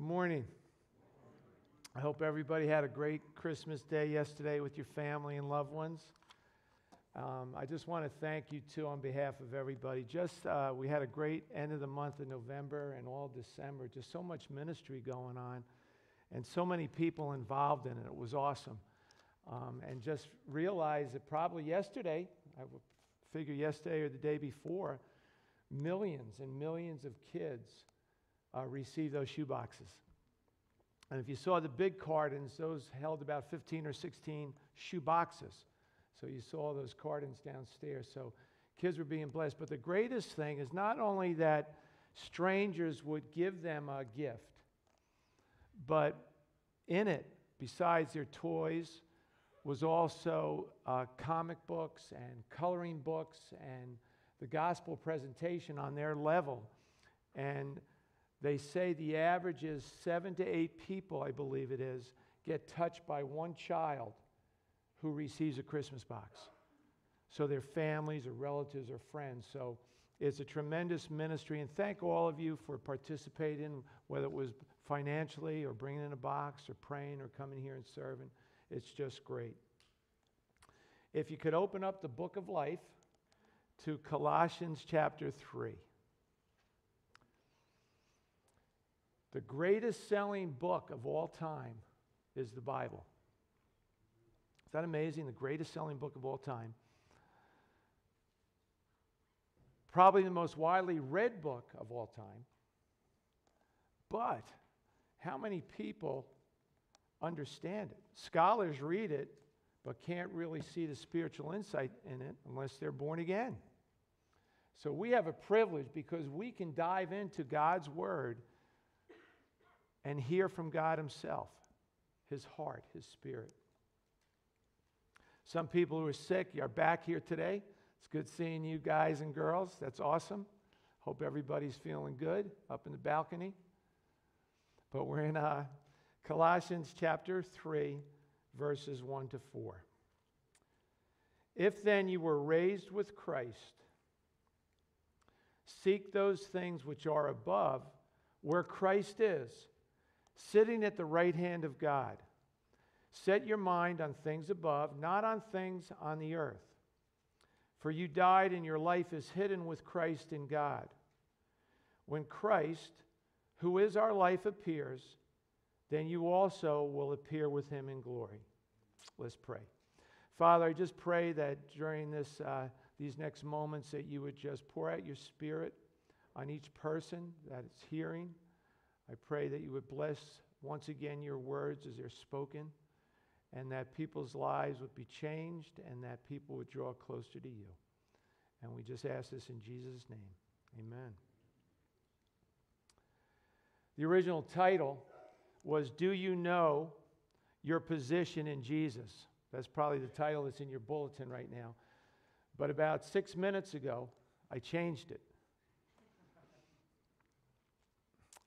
Good morning. I hope everybody had a great Christmas day yesterday with your family and loved ones. Um, I just want to thank you too on behalf of everybody. Just uh, we had a great end of the month of November and all December. Just so much ministry going on, and so many people involved in it. It was awesome. Um, and just realize that probably yesterday, I would figure yesterday or the day before, millions and millions of kids uh, received those shoe boxes. And if you saw the big cartons, those held about 15 or 16 shoe boxes. So you saw those cartons downstairs. So kids were being blessed. But the greatest thing is not only that strangers would give them a gift, but in it, besides their toys, was also uh, comic books and coloring books and the gospel presentation on their level. And they say the average is seven to eight people, I believe it is, get touched by one child who receives a Christmas box. So their families or relatives or friends. So it's a tremendous ministry. And thank all of you for participating, whether it was financially or bringing in a box or praying or coming here and serving. It's just great. If you could open up the book of life to Colossians chapter 3. The greatest selling book of all time is the Bible. Is that amazing? The greatest selling book of all time. Probably the most widely read book of all time. But how many people understand it? Scholars read it, but can't really see the spiritual insight in it unless they're born again. So we have a privilege because we can dive into God's Word and hear from God Himself, His heart, His Spirit. Some people who are sick are back here today. It's good seeing you guys and girls. That's awesome. Hope everybody's feeling good up in the balcony. But we're in uh, Colossians chapter 3, verses 1 to 4. If then you were raised with Christ, seek those things which are above, where Christ is sitting at the right hand of God. Set your mind on things above, not on things on the earth. For you died, and your life is hidden with Christ in God. When Christ, who is our life, appears, then you also will appear with him in glory. Let's pray. Father, I just pray that during this, uh, these next moments that you would just pour out your spirit on each person that is hearing. I pray that you would bless once again your words as they're spoken, and that people's lives would be changed, and that people would draw closer to you. And we just ask this in Jesus' name. Amen. The original title was Do You Know Your Position in Jesus? That's probably the title that's in your bulletin right now. But about six minutes ago, I changed it.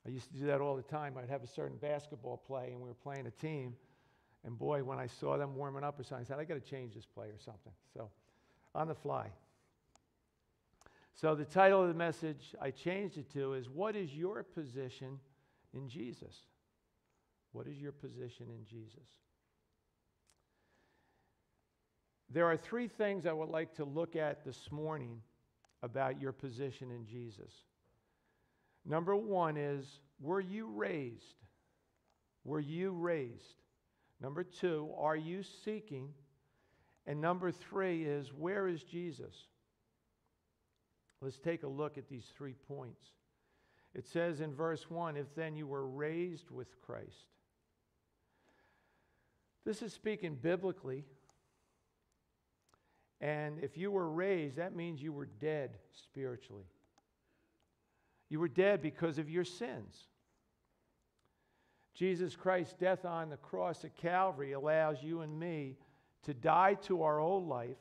I used to do that all the time. I'd have a certain basketball play, and we were playing a team. And boy, when I saw them warming up or something, I said, I got to change this play or something. So, on the fly. So, the title of the message I changed it to is What is your position in Jesus? What is your position in Jesus? There are three things I would like to look at this morning about your position in Jesus. Number one is, were you raised? Were you raised? Number two, are you seeking? And number three is, where is Jesus? Let's take a look at these three points. It says in verse 1 if then you were raised with Christ. This is speaking biblically. And if you were raised, that means you were dead spiritually. You were dead because of your sins. Jesus Christ's death on the cross at Calvary allows you and me to die to our old life.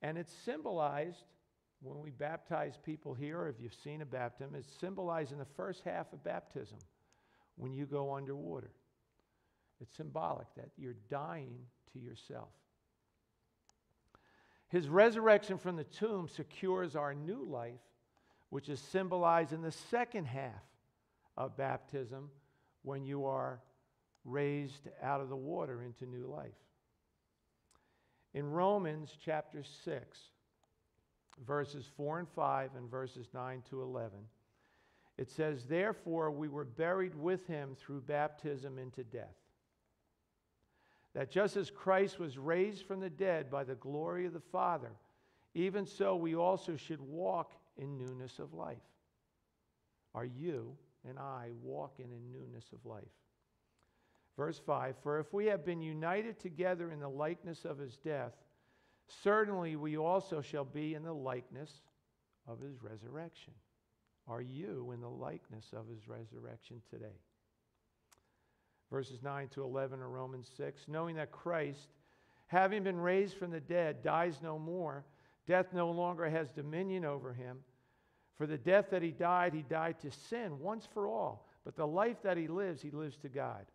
And it's symbolized when we baptize people here, if you've seen a baptism, it's symbolized in the first half of baptism when you go underwater. It's symbolic that you're dying to yourself. His resurrection from the tomb secures our new life which is symbolized in the second half of baptism when you are raised out of the water into new life. In Romans chapter 6, verses 4 and 5, and verses 9 to 11, it says, Therefore we were buried with him through baptism into death. That just as Christ was raised from the dead by the glory of the Father, even so we also should walk in newness of life. Are you and I walking in newness of life? Verse 5 For if we have been united together in the likeness of his death, certainly we also shall be in the likeness of his resurrection. Are you in the likeness of his resurrection today? Verses 9 to 11 of Romans 6 Knowing that Christ, having been raised from the dead, dies no more, death no longer has dominion over him. For the death that he died, he died to sin once for all. But the life that he lives, he lives to God.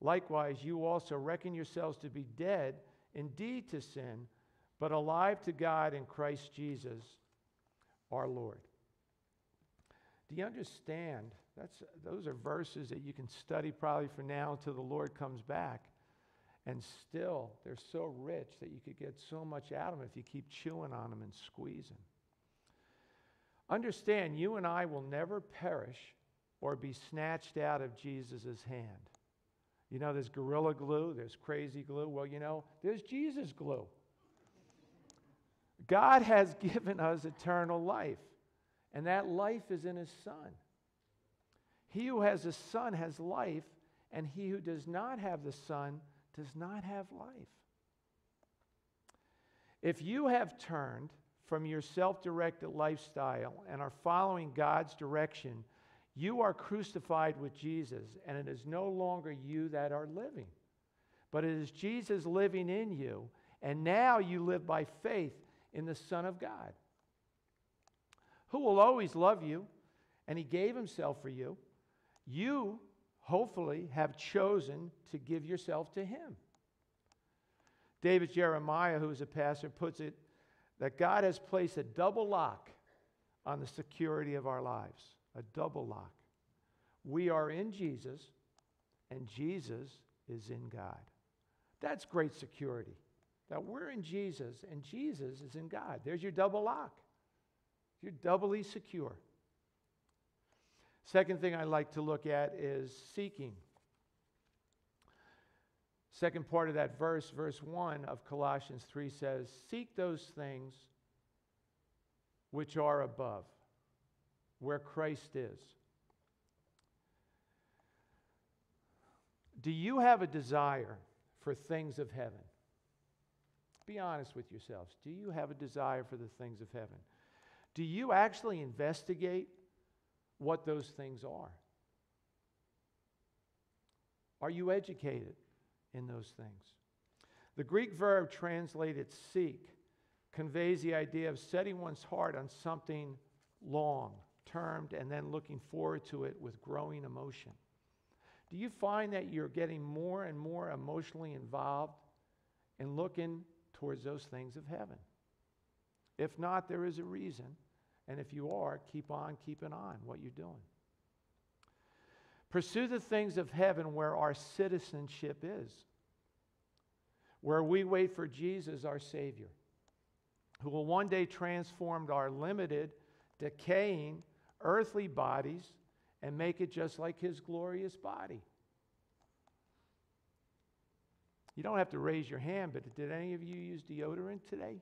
Likewise, you also reckon yourselves to be dead indeed to sin, but alive to God in Christ Jesus our Lord. Do you understand? That's, those are verses that you can study probably from now until the Lord comes back. And still, they're so rich that you could get so much out of them if you keep chewing on them and squeezing. Understand, you and I will never perish or be snatched out of Jesus' hand. You know, there's gorilla glue, there's crazy glue. Well, you know, there's Jesus glue. God has given us eternal life, and that life is in His Son. He who has the Son has life, and he who does not have the Son does not have life. If you have turned from your self directed lifestyle and are following God's direction, you are crucified with Jesus, and it is no longer you that are living, but it is Jesus living in you, and now you live by faith in the Son of God, who will always love you, and He gave Himself for you. You, hopefully, have chosen to give yourself to Him. David Jeremiah, who is a pastor, puts it that God has placed a double lock on the security of our lives a double lock. We are in Jesus, and Jesus is in God. That's great security. That we're in Jesus, and Jesus is in God. There's your double lock. You're doubly secure. Second thing I like to look at is seeking. Second part of that verse, verse 1 of Colossians 3 says, Seek those things which are above where Christ is. Do you have a desire for things of heaven? Be honest with yourselves. Do you have a desire for the things of heaven? Do you actually investigate what those things are? Are you educated in those things? The Greek verb translated seek conveys the idea of setting one's heart on something long termed and then looking forward to it with growing emotion. Do you find that you're getting more and more emotionally involved in looking towards those things of heaven? If not, there is a reason. And if you are, keep on keeping on what you're doing. Pursue the things of heaven where our citizenship is, where we wait for Jesus, our Savior, who will one day transform our limited, decaying, earthly bodies and make it just like his glorious body. You don't have to raise your hand, but did any of you use deodorant today?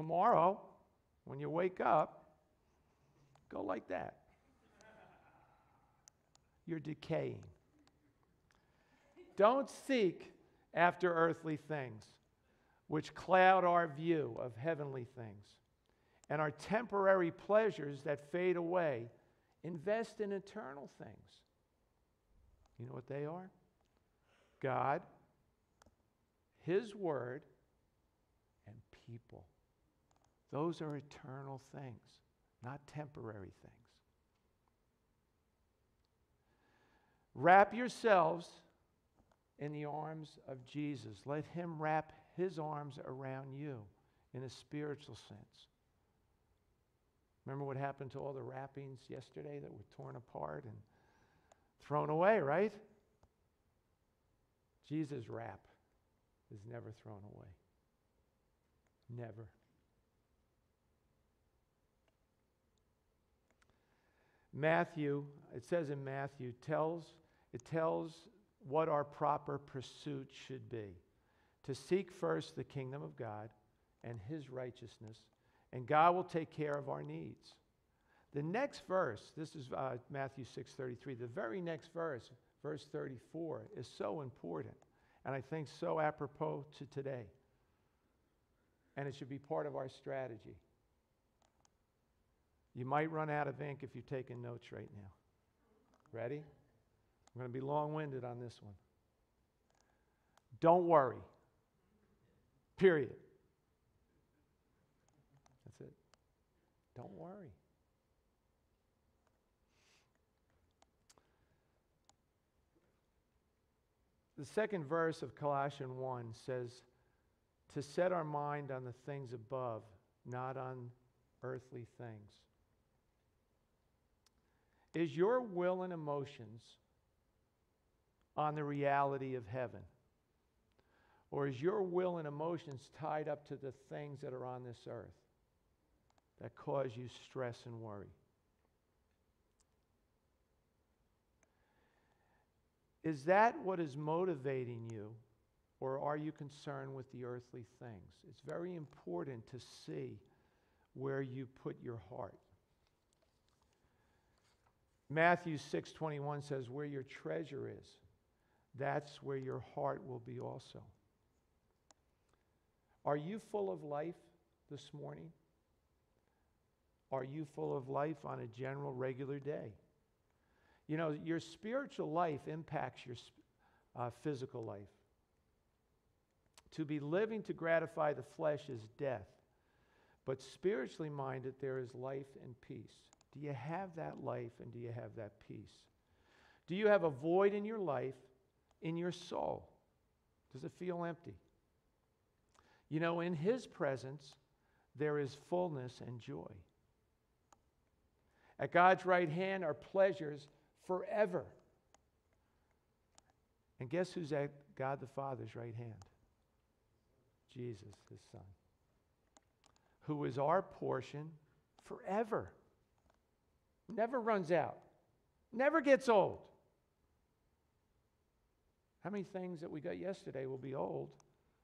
Tomorrow, when you wake up, go like that. You're decaying. Don't seek after earthly things which cloud our view of heavenly things, and our temporary pleasures that fade away, invest in eternal things. You know what they are? God, His Word, and people. Those are eternal things, not temporary things. Wrap yourselves in the arms of Jesus. Let Him wrap his arms around you in a spiritual sense. Remember what happened to all the wrappings yesterday that were torn apart and thrown away, right? Jesus' wrap is never thrown away. Never. Matthew, it says in Matthew, tells it tells what our proper pursuit should be. To seek first the kingdom of God and his righteousness, and God will take care of our needs. The next verse, this is uh, Matthew 6:33. The very next verse, verse 34, is so important and I think so apropos to today. And it should be part of our strategy. You might run out of ink if you're taking notes right now. Ready? I'm going to be long winded on this one. Don't worry. Period. That's it. Don't worry. The second verse of Colossians 1 says, to set our mind on the things above, not on earthly things. Is your will and emotions on the reality of heaven? Or is your will and emotions tied up to the things that are on this earth that cause you stress and worry? Is that what is motivating you, or are you concerned with the earthly things? It's very important to see where you put your heart. Matthew 6:21 says where your treasure is that's where your heart will be also. Are you full of life this morning? Are you full of life on a general regular day? You know, your spiritual life impacts your uh, physical life. To be living to gratify the flesh is death, but spiritually minded, there is life and peace. Do you have that life and do you have that peace? Do you have a void in your life, in your soul? Does it feel empty? You know, in His presence, there is fullness and joy. At God's right hand are pleasures forever. And guess who's at God the Father's right hand? Jesus, his Son, who is our portion forever. Never runs out, never gets old. How many things that we got yesterday will be old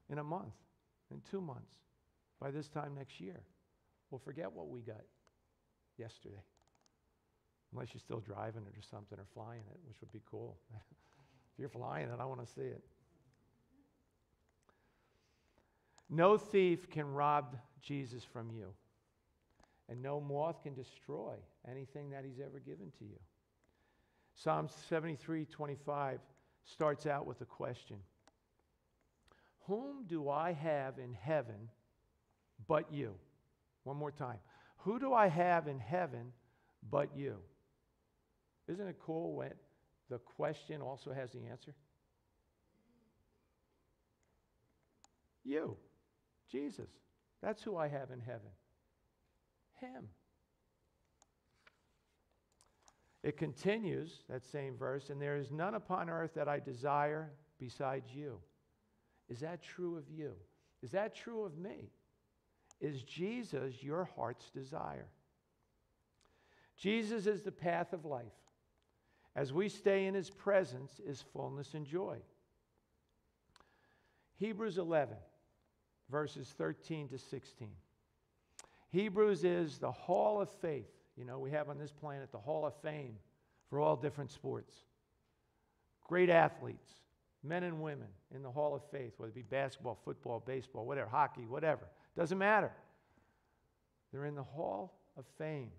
in a month, in two months, by this time next year? We'll forget what we got yesterday. Unless you're still driving it or something or flying it, which would be cool. if you're flying it, I want to see it. No thief can rob Jesus from you, and no moth can destroy anything that he's ever given to you. Psalm 73 25 starts out with a question Whom do I have in heaven but you? One more time. Who do I have in heaven but you? Isn't it cool when the question also has the answer? You, Jesus. That's who I have in heaven. Him. It continues, that same verse, and there is none upon earth that I desire besides you. Is that true of you? Is that true of me? Is Jesus your heart's desire? Jesus is the path of life as we stay in his presence is fullness and joy. Hebrews 11, verses 13 to 16. Hebrews is the hall of faith. You know, we have on this planet the hall of fame for all different sports. Great athletes, men and women in the hall of faith, whether it be basketball, football, baseball, whatever, hockey, whatever. Doesn't matter. They're in the hall of fame.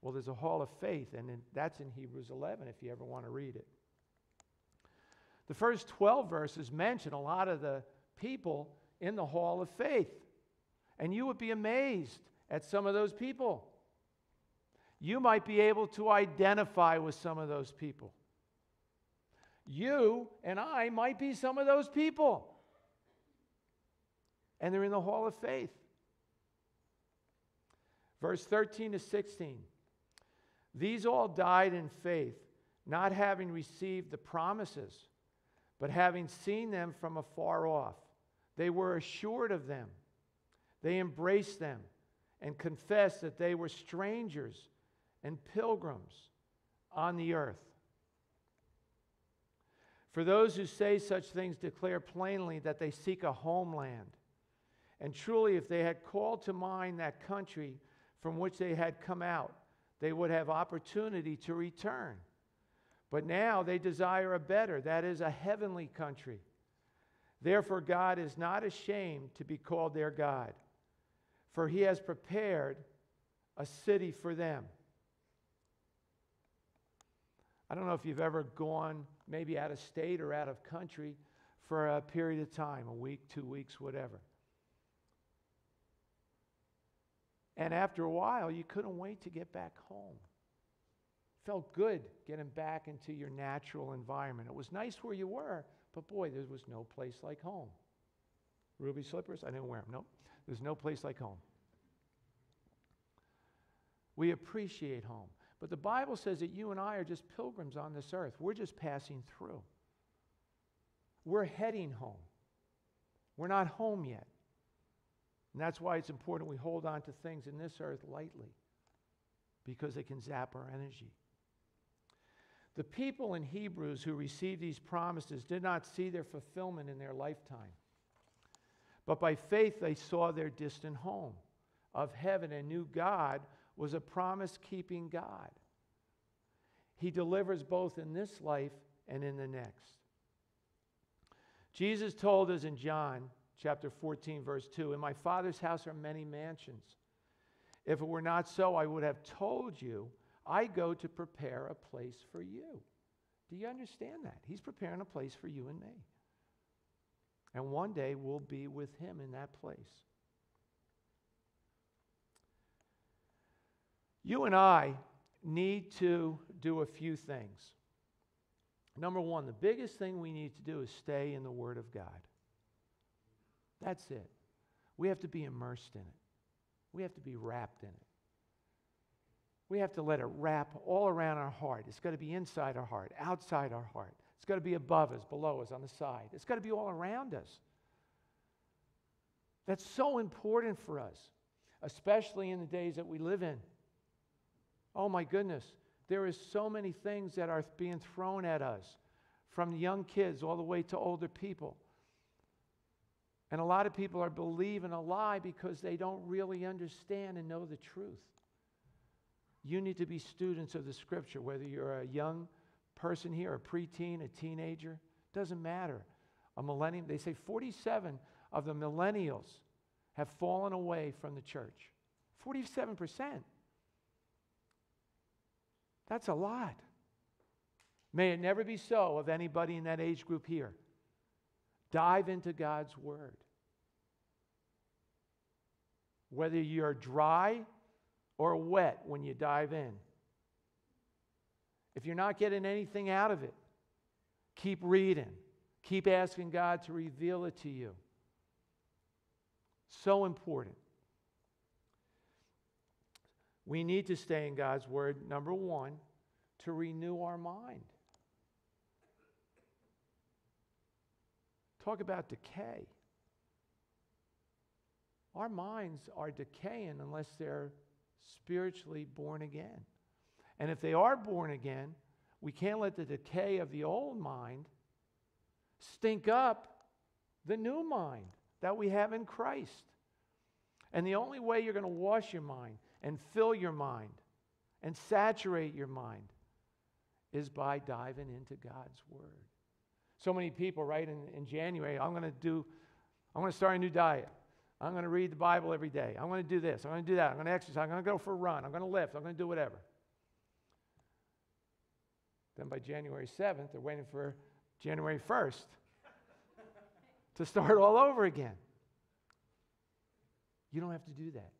Well, there's a hall of faith, and in, that's in Hebrews 11 if you ever want to read it. The first 12 verses mention a lot of the people in the hall of faith. And you would be amazed at some of those people. You might be able to identify with some of those people. You and I might be some of those people. And they're in the hall of faith. Verse 13 to 16. These all died in faith, not having received the promises, but having seen them from afar off. They were assured of them. They embraced them and confessed that they were strangers and pilgrims on the earth. For those who say such things declare plainly that they seek a homeland. And truly, if they had called to mind that country from which they had come out, they would have opportunity to return. But now they desire a better, that is, a heavenly country. Therefore, God is not ashamed to be called their God, for he has prepared a city for them. I don't know if you've ever gone maybe out of state or out of country for a period of time, a week, two weeks, whatever. And after a while, you couldn't wait to get back home. Felt good getting back into your natural environment. It was nice where you were, but boy, there was no place like home. Ruby slippers? I didn't wear them. Nope. There's no place like home. We appreciate home. But the Bible says that you and I are just pilgrims on this earth. We're just passing through. We're heading home. We're not home yet. And that's why it's important we hold on to things in this earth lightly because they can zap our energy. The people in Hebrews who received these promises did not see their fulfillment in their lifetime. But by faith, they saw their distant home of heaven and knew God was a promise keeping God. He delivers both in this life and in the next. Jesus told us in John chapter 14, verse 2 In my Father's house are many mansions. If it were not so, I would have told you, I go to prepare a place for you. Do you understand that? He's preparing a place for you and me. And one day we'll be with him in that place. You and I need to do a few things. Number one, the biggest thing we need to do is stay in the Word of God. That's it. We have to be immersed in it, we have to be wrapped in it. We have to let it wrap all around our heart. It's got to be inside our heart, outside our heart. It's got to be above us, below us, on the side. It's got to be all around us. That's so important for us, especially in the days that we live in. Oh my goodness, there is so many things that are being thrown at us from young kids all the way to older people. And a lot of people are believing a lie because they don't really understand and know the truth. You need to be students of the scripture, whether you're a young person here, a preteen, a teenager, doesn't matter. A millennium, they say 47 of the millennials have fallen away from the church. 47%. That's a lot. May it never be so of anybody in that age group here. Dive into God's Word. Whether you're dry or wet when you dive in, if you're not getting anything out of it, keep reading. Keep asking God to reveal it to you. So important. We need to stay in God's Word, number one, to renew our mind. Talk about decay. Our minds are decaying unless they're spiritually born again. And if they are born again, we can't let the decay of the old mind stink up the new mind that we have in Christ. And the only way you're going to wash your mind and fill your mind and saturate your mind is by diving into God's Word. So many people, right, in, in January, I'm going to do, I'm going to start a new diet. I'm going to read the Bible every day. I'm going to do this. I'm going to do that. I'm going to exercise. I'm going to go for a run. I'm going to lift. I'm going to do whatever. Then by January 7th, they're waiting for January 1st to start all over again. You don't have to do that.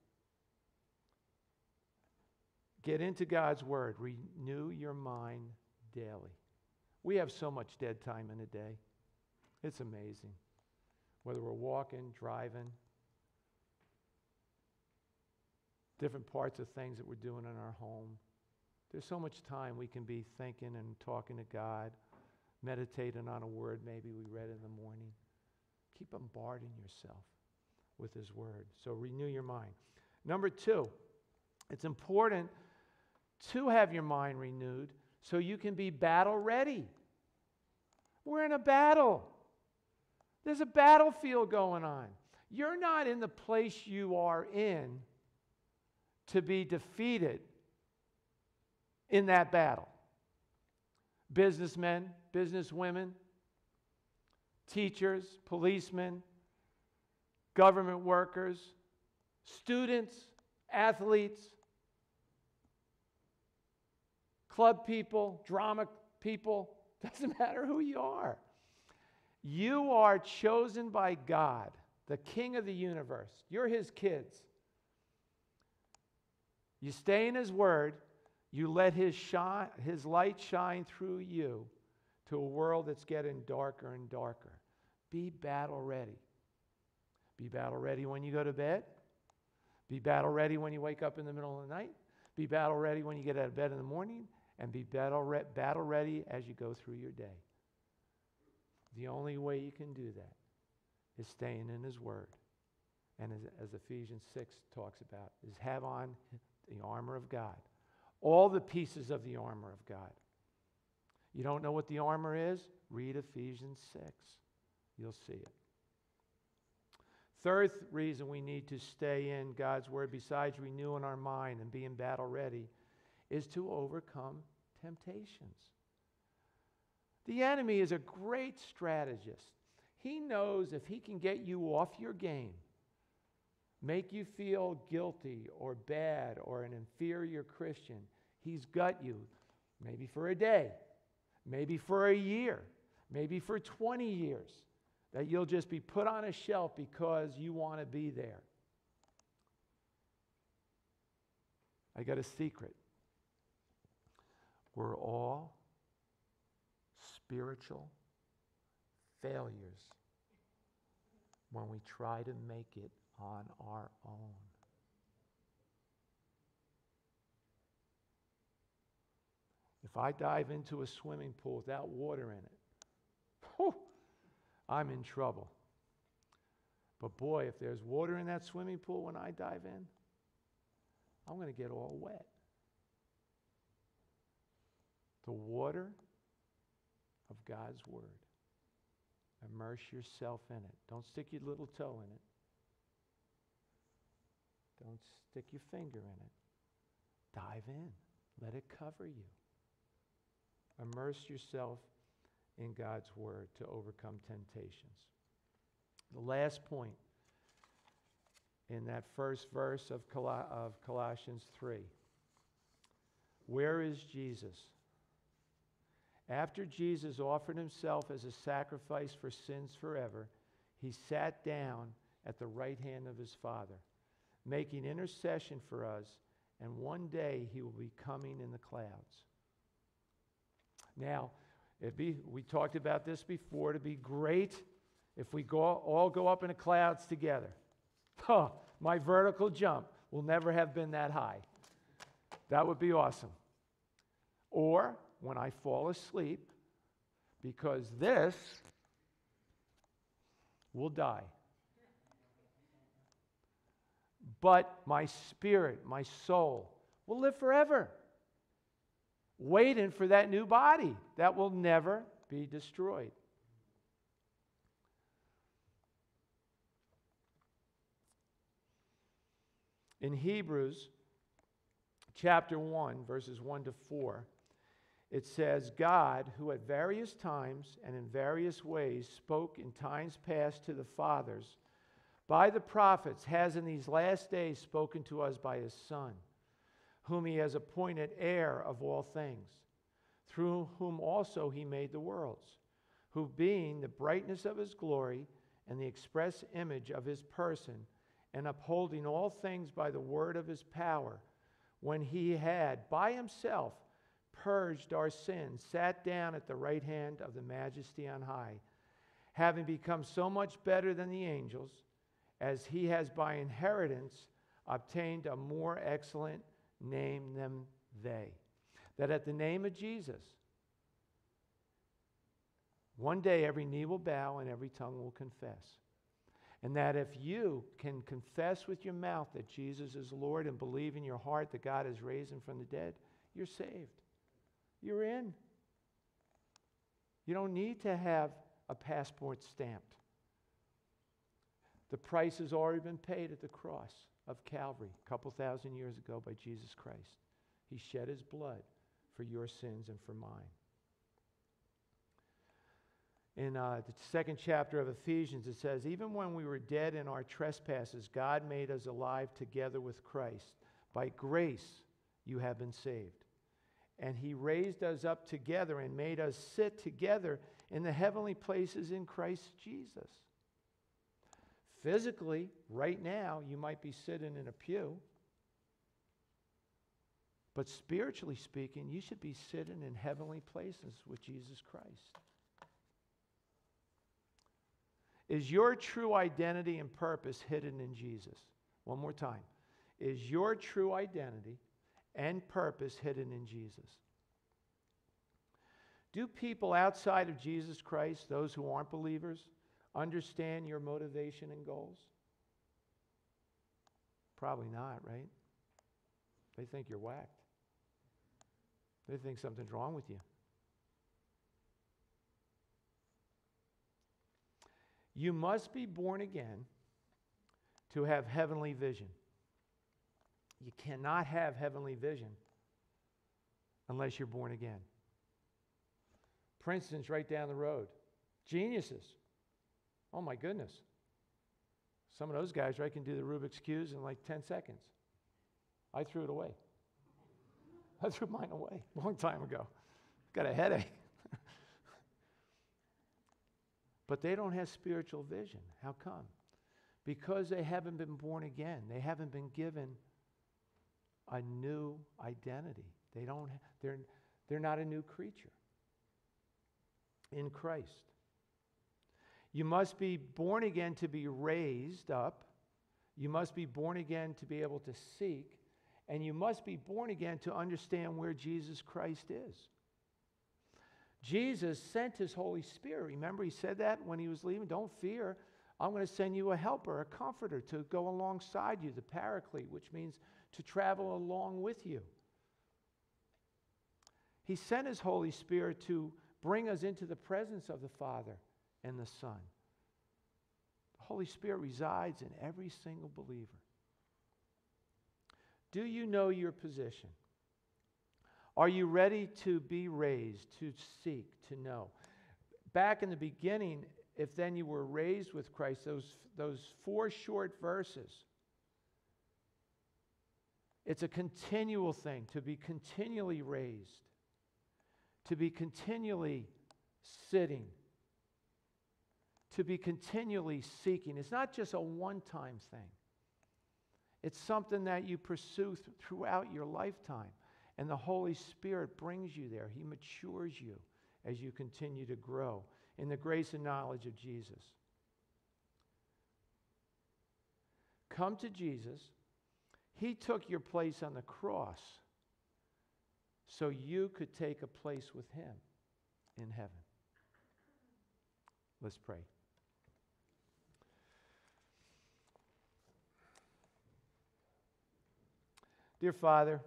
Get into God's Word. Renew your mind daily. We have so much dead time in a day. It's amazing. Whether we're walking, driving, different parts of things that we're doing in our home. There's so much time we can be thinking and talking to God, meditating on a word maybe we read in the morning. Keep bombarding yourself with His Word. So renew your mind. Number two, it's important to have your mind renewed so you can be battle ready. We're in a battle. There's a battlefield going on. You're not in the place you are in to be defeated in that battle. Businessmen, businesswomen, teachers, policemen, government workers, students, athletes, club people, drama people, doesn't matter who you are. You are chosen by God, the King of the universe. You're His kids. You stay in His Word, you let His, shine, his light shine through you to a world that's getting darker and darker. Be battle ready. Be battle ready when you go to bed. Be battle ready when you wake up in the middle of the night. Be battle ready when you get out of bed in the morning. And be battle, re- battle ready as you go through your day. The only way you can do that is staying in His Word. And as, as Ephesians 6 talks about, is have on the armor of God. All the pieces of the armor of God. You don't know what the armor is? Read Ephesians 6. You'll see it. Third reason we need to stay in God's Word, besides renewing our mind and being battle ready, is to overcome temptations. The enemy is a great strategist. He knows if he can get you off your game, make you feel guilty or bad or an inferior Christian, he's got you maybe for a day, maybe for a year, maybe for 20 years, that you'll just be put on a shelf because you want to be there. I got a secret. We're all spiritual failures when we try to make it on our own. If I dive into a swimming pool without water in it, whew, I'm in trouble. But boy, if there's water in that swimming pool when I dive in, I'm going to get all wet. The water of God's Word. Immerse yourself in it. Don't stick your little toe in it. Don't stick your finger in it. Dive in. Let it cover you. Immerse yourself in God's Word to overcome temptations. The last point in that first verse of, Col- of Colossians 3 Where is Jesus? After Jesus offered himself as a sacrifice for sins forever, he sat down at the right hand of his Father, making intercession for us, and one day he will be coming in the clouds. Now, be, we talked about this before. To be great if we go, all go up in the clouds together. Huh, my vertical jump will never have been that high. That would be awesome. Or when I fall asleep because this will die. But my spirit, my soul, will live forever, waiting for that new body that will never be destroyed. In Hebrews chapter 1, verses 1 to 4, it says, God, who at various times and in various ways spoke in times past to the fathers, by the prophets, has in these last days spoken to us by his Son, whom he has appointed heir of all things, through whom also he made the worlds, who being the brightness of his glory and the express image of his person, and upholding all things by the word of his power, when he had by himself purged our sins, sat down at the right hand of the majesty on high, having become so much better than the angels, as he has by inheritance obtained a more excellent name than they. That at the name of Jesus, one day every knee will bow and every tongue will confess. And that if you can confess with your mouth that Jesus is Lord and believe in your heart that God has raised him from the dead, you're saved. You're in. You don't need to have a passport stamped. The price has already been paid at the cross of Calvary a couple thousand years ago by Jesus Christ. He shed his blood for your sins and for mine. In uh, the second chapter of Ephesians, it says, Even when we were dead in our trespasses, God made us alive together with Christ. By grace, you have been saved. And he raised us up together and made us sit together in the heavenly places in Christ Jesus. Physically, right now, you might be sitting in a pew. But spiritually speaking, you should be sitting in heavenly places with Jesus Christ. Is your true identity and purpose hidden in Jesus? One more time. Is your true identity and purpose hidden in Jesus? Do people outside of Jesus Christ, those who aren't believers, understand your motivation and goals? Probably not, right? They think you're whacked. They think something's wrong with you. You must be born again to have heavenly vision. You cannot have heavenly vision unless you're born again. Princeton's right down the road. Geniuses. Oh my goodness. Some of those guys, right, can do the Rubik's Cubes in like 10 seconds. I threw it away. I threw mine away a long time ago. Got a headache. but they don't have spiritual vision. How come? Because they haven't been born again. They haven't been given a new identity. They don't they're they're not a new creature in Christ. You must be born again to be raised up. You must be born again to be able to seek. And you must be born again to understand where Jesus Christ is. Jesus sent his Holy Spirit. Remember, he said that when he was leaving? Don't fear. I'm going to send you a helper, a comforter to go alongside you, the paraclete, which means to travel along with you. He sent his Holy Spirit to bring us into the presence of the Father and the Son. The Holy Spirit resides in every single believer. Do you know your position? Are you ready to be raised, to seek, to know? Back in the beginning, if then you were raised with Christ, those, those four short verses, it's a continual thing to be continually raised, to be continually sitting, to be continually seeking. It's not just a one time thing, it's something that you pursue th- throughout your lifetime. And the Holy Spirit brings you there. He matures you as you continue to grow in the grace and knowledge of Jesus. Come to Jesus. He took your place on the cross so you could take a place with Him in heaven. Let's pray. Dear Father,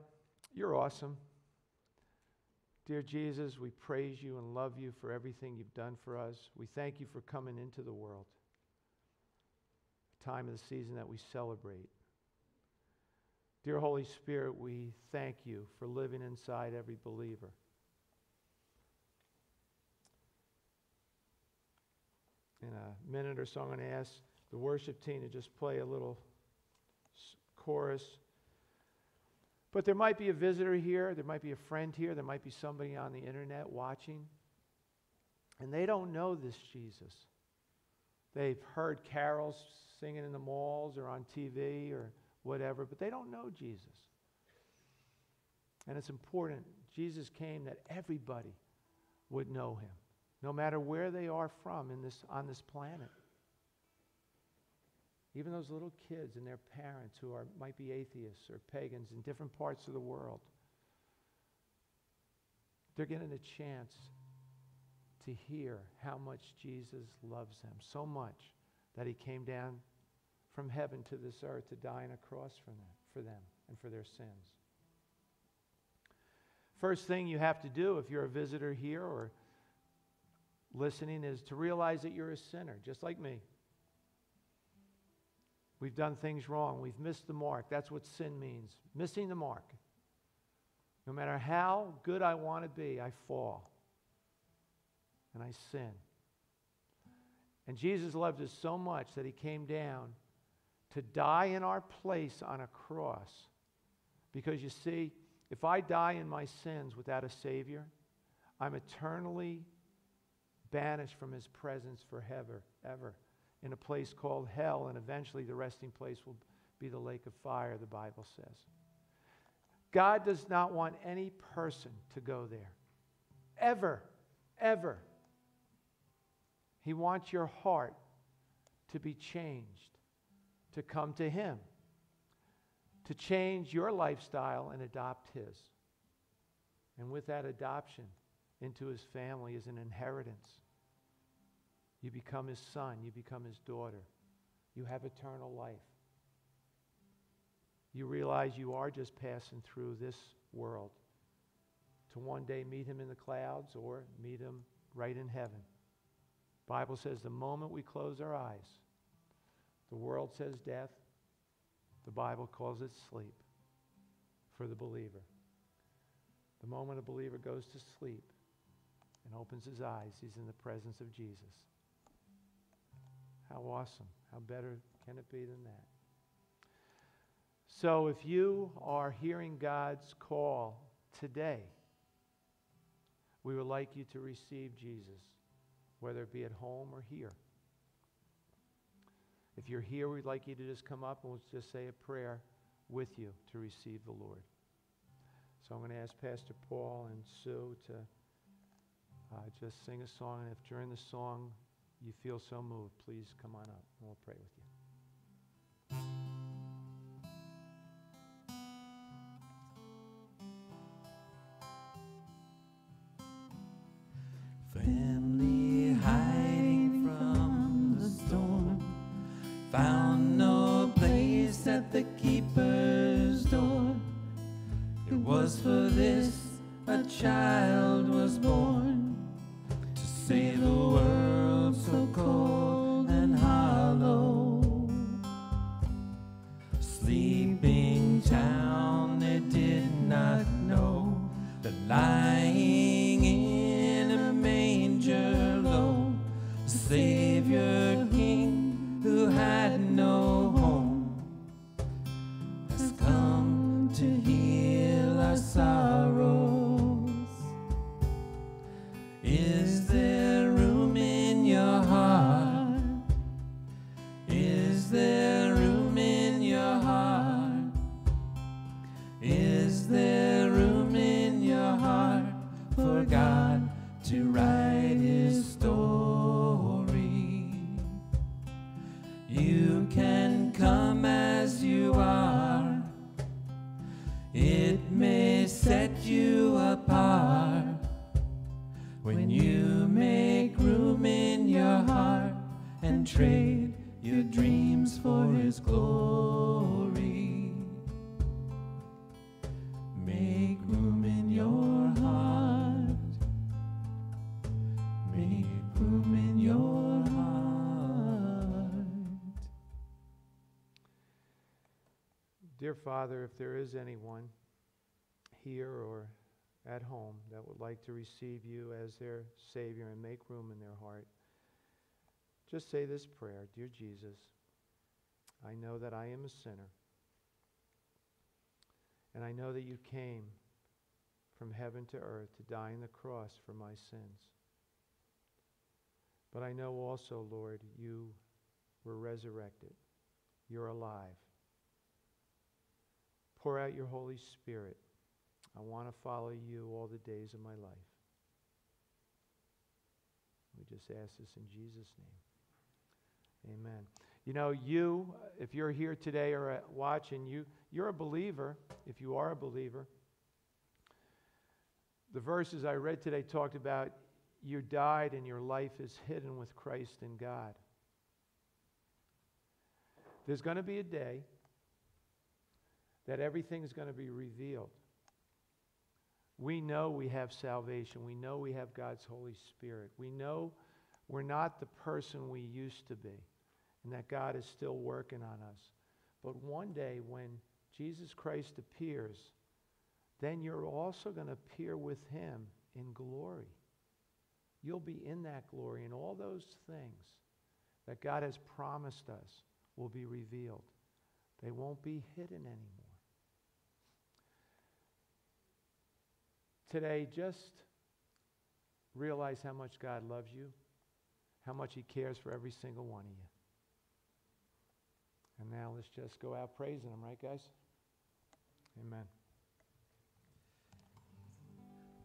you're awesome. Dear Jesus, we praise you and love you for everything you've done for us. We thank you for coming into the world, time of the season that we celebrate. Dear Holy Spirit, we thank you for living inside every believer. In a minute or so, I'm going to ask the worship team to just play a little chorus. But there might be a visitor here, there might be a friend here, there might be somebody on the internet watching, and they don't know this Jesus. They've heard carols singing in the malls or on TV or whatever, but they don't know Jesus. And it's important. Jesus came that everybody would know him, no matter where they are from in this, on this planet. Even those little kids and their parents who are, might be atheists or pagans in different parts of the world, they're getting a chance to hear how much Jesus loves them, so much that he came down from heaven to this earth to die on a cross for them, for them and for their sins. First thing you have to do if you're a visitor here or listening is to realize that you're a sinner, just like me. We've done things wrong. We've missed the mark. That's what sin means missing the mark. No matter how good I want to be, I fall and I sin. And Jesus loved us so much that he came down to die in our place on a cross. Because you see, if I die in my sins without a Savior, I'm eternally banished from his presence forever, ever, in a place called hell, and eventually the resting place will be the lake of fire, the Bible says. God does not want any person to go there. Ever, ever. He wants your heart to be changed, to come to Him, to change your lifestyle and adopt His. And with that adoption into His family is an inheritance. You become His son, you become His daughter, you have eternal life. You realize you are just passing through this world to one day meet Him in the clouds or meet Him right in heaven. Bible says the moment we close our eyes, the world says death, the Bible calls it sleep for the believer. The moment a believer goes to sleep and opens his eyes, he's in the presence of Jesus. How awesome. How better can it be than that? So if you are hearing God's call today, we would like you to receive Jesus whether it be at home or here. If you're here, we'd like you to just come up and we'll just say a prayer with you to receive the Lord. So I'm going to ask Pastor Paul and Sue to uh, just sing a song. And if during the song you feel so moved, please come on up and we'll pray with you. Family hiding from the storm found no place at the keeper's door. It was for this a child was born to save the world so cold and trade your dreams for His glory. Make room in your heart. Make room in your heart. Dear Father, if there is anyone here or at home that would like to receive you as their Savior and make room in their heart, just say this prayer Dear Jesus, I know that I am a sinner. And I know that you came from heaven to earth to die on the cross for my sins. But I know also, Lord, you were resurrected. You're alive. Pour out your Holy Spirit. I want to follow you all the days of my life. We just ask this in Jesus' name. Amen. You know, you, if you're here today or uh, watching, you, you're a believer, if you are a believer. The verses I read today talked about you died and your life is hidden with Christ in God. There's going to be a day that everything's going to be revealed. We know we have salvation. We know we have God's Holy Spirit. We know we're not the person we used to be and that God is still working on us. But one day when Jesus Christ appears, then you're also going to appear with him in glory. You'll be in that glory, and all those things that God has promised us will be revealed. They won't be hidden anymore. Today, just realize how much God loves you, how much He cares for every single one of you. And now let's just go out praising Him, right, guys? Amen.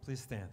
Please stand.